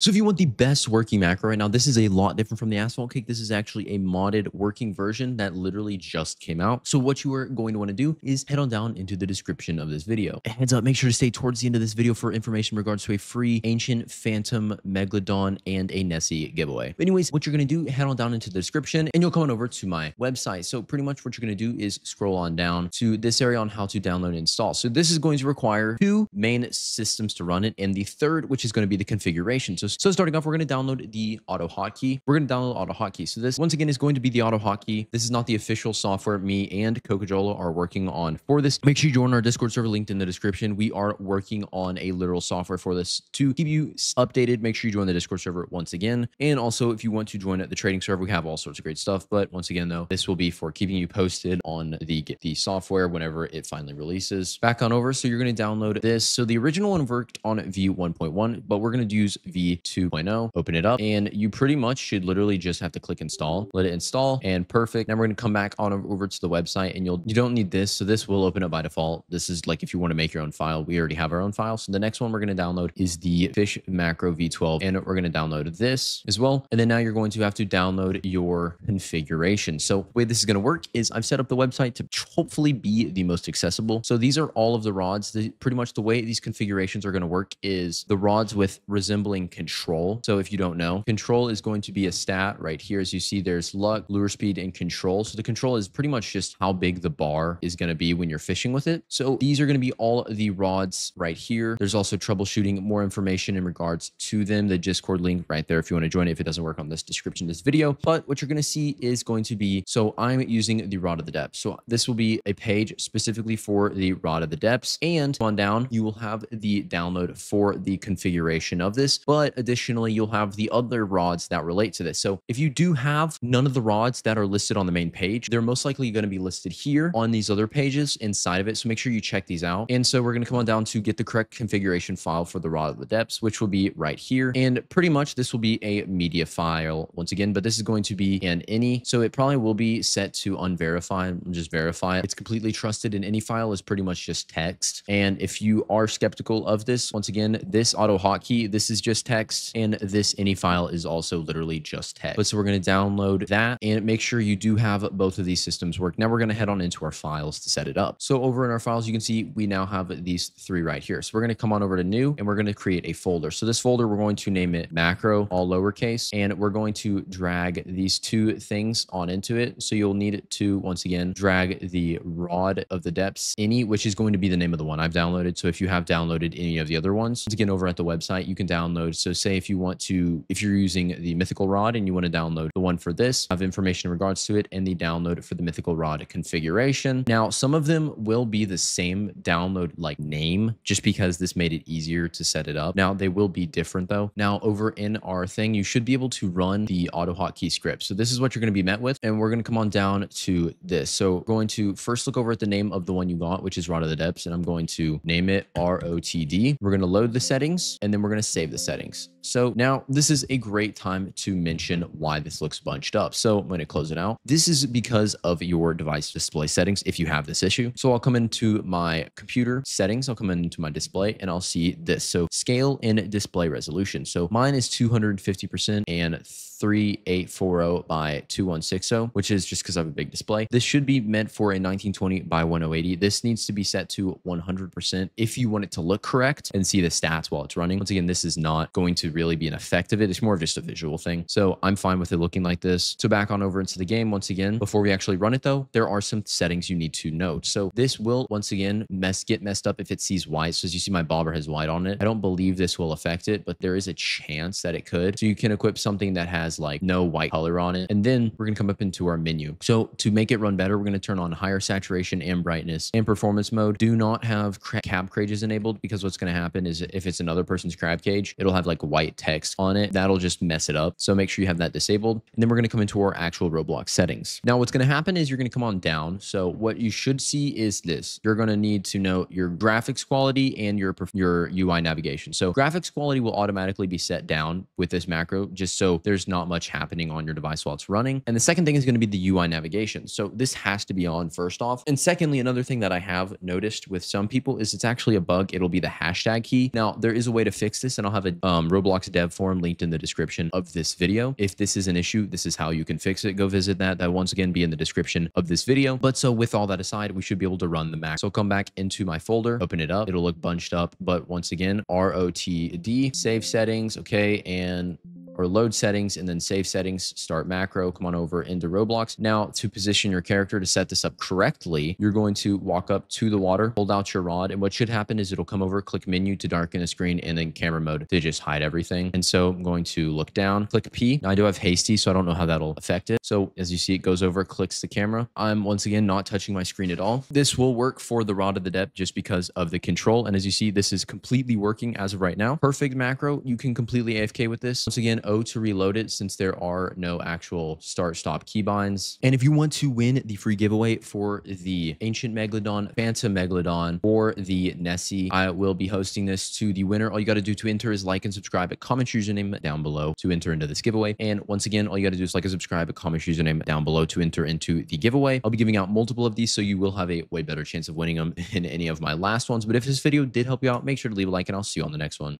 So if you want the best working macro right now, this is a lot different from the asphalt cake. This is actually a modded working version that literally just came out. So what you are going to want to do is head on down into the description of this video. Heads up, make sure to stay towards the end of this video for information in regards to a free Ancient Phantom Megalodon and a Nessie giveaway. But anyways, what you're going to do, head on down into the description and you'll come on over to my website. So pretty much what you're going to do is scroll on down to this area on how to download and install. So this is going to require two main systems to run it and the third, which is going to be the configuration. So so starting off, we're going to download the AutoHotkey. We're going to download auto AutoHotkey. So this, once again, is going to be the AutoHotkey. This is not the official software me and Cocajolo are working on for this. Make sure you join our Discord server linked in the description. We are working on a literal software for this to keep you updated. Make sure you join the Discord server once again. And also, if you want to join the trading server, we have all sorts of great stuff. But once again, though, this will be for keeping you posted on the the software whenever it finally releases. Back on over. So you're going to download this. So the original one worked on V1.1, but we're going to use V2. 2.0, open it up, and you pretty much should literally just have to click install, let it install, and perfect. Now we're going to come back on over to the website, and you'll you don't need this, so this will open up by default. This is like if you want to make your own file. We already have our own file. So the next one we're going to download is the Fisch Macro V12, and we're going to download this as well. And then now you're going to have to download your configuration. So the way this is going to work is I've set up the website to hopefully be the most accessible. So these are all of the rods. The, pretty much the way these configurations are going to work is the rods with resembling control. So if you don't know, control is going to be a stat right here. As you see, there's luck, lure speed, and control. So the control is pretty much just how big the bar is going to be when you're fishing with it. So these are going to be all the rods right here. There's also troubleshooting, more information in regards to them. The Discord link right there if you want to join it, if it doesn't work on this description this video. But what you're going to see is going to be, so I'm using the rod of the depths. So this will be a page specifically for the rod of the depths. And on down, you will have the download for the configuration of this. But additionally, you'll have the other rods that relate to this. So if you do have none of the rods that are listed on the main page, they're most likely going to be listed here on these other pages inside of it. So make sure you check these out. And so we're going to come on down to get the correct configuration file for the rod of the depths, which will be right here. And pretty much this will be a media file once again, but this is going to be an any. So it probably will be set to unverified, just verify. It's completely trusted and any file is pretty much just text. And if you are skeptical of this, once again, this AutoHotkey, this is just text and this any file is also literally just text. But so we're going to download that and make sure you do have both of these systems work. Now we're going to head on into our files to set it up. So over in our files, you can see we now have these three right here. So we're going to come on over to new and we're going to create a folder. So this folder, we're going to name it macro, all lowercase, and we're going to drag these two things on into it. So you'll need to, once again, drag the rod of the depths any, which is going to be the name of the one I've downloaded. So if you have downloaded any of the other ones, again, over at the website, you can download. So say if you want to, if you're using the mythical rod and you want to download the one for this, I have information in regards to it and the download for the mythical rod configuration. Now, some of them will be the same download like name just because this made it easier to set it up. Now, they will be different though. Now, over in our thing, you should be able to run the auto AutoHotkey script. So this is what you're going to be met with. And we're going to come on down to this. So going to first look over at the name of the one you got, which is Rod of the Depths. And I'm going to name it ROTD. We're going to load the settings and then we're going to save the settings. So now this is a great time to mention why this looks bunched up. So I'm going to close it out. This is because of your device display settings if you have this issue. So I'll come into my computer settings. I'll come into my display and I'll see this. So scale and display resolution. So mine is 250% and 3840 by 2160, which is just because I have a big display. This should be meant for a 1920 by 1080. This needs to be set to 100% if you want it to look correct and see the stats while it's running. Once again, this is not going to really be an effect of it. It's more of just a visual thing. So I'm fine with it looking like this. So back on over into the game once again, before we actually run it though, there are some settings you need to note. So this will once again mess get messed up if it sees white. So as you see, my bobber has white on it. I don't believe this will affect it, but there is a chance that it could. So you can equip something that has like no white color on it. And then we're going to come up into our menu. So to make it run better, we're going to turn on higher saturation and brightness and performance mode. Do not have cab cages enabled because what's going to happen is if it's another person's crab cage, it'll have like white text on it. That'll just mess it up. So make sure you have that disabled. And then we're going to come into our actual Roblox settings. Now what's going to happen is you're going to come on down. So what you should see is this. You're going to need to note your graphics quality and your, your UI navigation. So graphics quality will automatically be set down with this macro just so there's not not much happening on your device while it's running. And the second thing is going to be the UI navigation. So this has to be on first off. And secondly, another thing that I have noticed with some people is it's actually a bug. It'll be the hashtag key. Now there is a way to fix this and I'll have a um, Roblox dev forum linked in the description of this video. If this is an issue, this is how you can fix it. Go visit that. That once again be in the description of this video. But so with all that aside, we should be able to run the Mac. So come back into my folder, open it up. It'll look bunched up. But once again, ROTD, save settings. Okay. And or load settings and then save settings, start macro, come on over into Roblox. Now to position your character to set this up correctly, you're going to walk up to the water, hold out your rod. And what should happen is it'll come over, click menu to darken the screen and then camera mode to just hide everything. And so I'm going to look down, click P. Now I do have hasty, so I don't know how that'll affect it. So as you see, it goes over, clicks the camera. I'm once again not touching my screen at all. This will work for the rod of the depth just because of the control. And as you see, this is completely working as of right now. Perfect macro. You can completely AFK with this. Once again, O to reload it since there are no actual start stop keybinds. And if you want to win the free giveaway for the Ancient Megalodon, Phantom Megalodon, or the Nessie, I will be hosting this to the winner. All you got to do to enter is like and subscribe, comment your username down below to enter into this giveaway. And once again, all you got to do is like and subscribe, comment your username down below to enter into the giveaway. I'll be giving out multiple of these, so you will have a way better chance of winning them in any of my last ones. But if this video did help you out, make sure to leave a like and I'll see you on the next one.